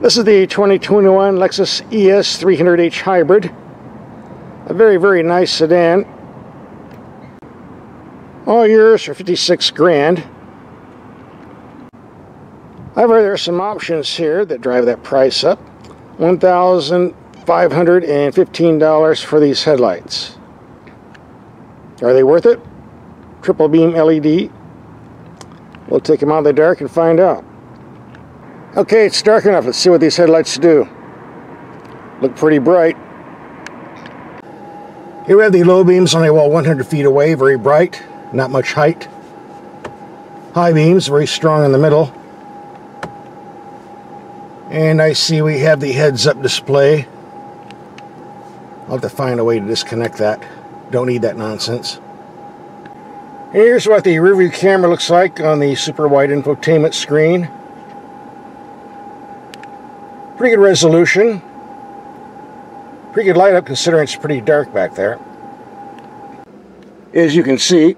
This is the 2021 Lexus ES 300h Hybrid. A very, very nice sedan. All yours for 56 grand. However, there are some options here that drive that price up. $1,515 for these headlights. Are they worth it? Triple beam LED. We'll take them out of the dark and find out. Okay, it's dark enough. Let's see what these headlights do. Look pretty bright. Here we have the low beams on only well 100 feet away, very bright, not much height. High beams, very strong in the middle. And I see we have the heads-up display. I'll have to find a way to disconnect that. Don't need that nonsense. Here's what the rear view camera looks like on the super wide infotainment screen. Pretty good resolution. Pretty good light up considering it's pretty dark back there. As you can see.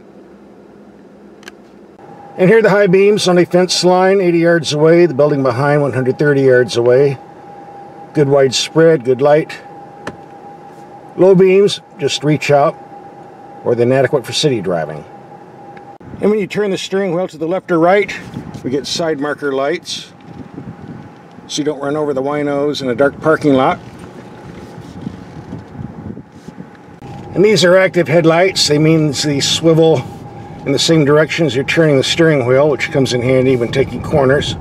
And here are the high beams on a fence line 80 yards away, the building behind 130 yards away. Good wide spread, good light. Low beams, just reach out, or they're inadequate for city driving. And when you turn the steering wheel to the left or right, we get side marker lights so you don't run over the winos in a dark parking lot. And these are active headlights. They mean they swivel in the same direction as you're turning the steering wheel, which comes in handy when taking corners.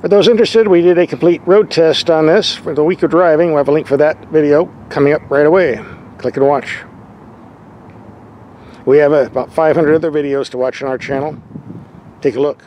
For those interested, we did a complete road test on this for the week of driving. We'll have a link for that video coming up right away. Click and watch. We have uh, about 500 other videos to watch on our channel. Take a look.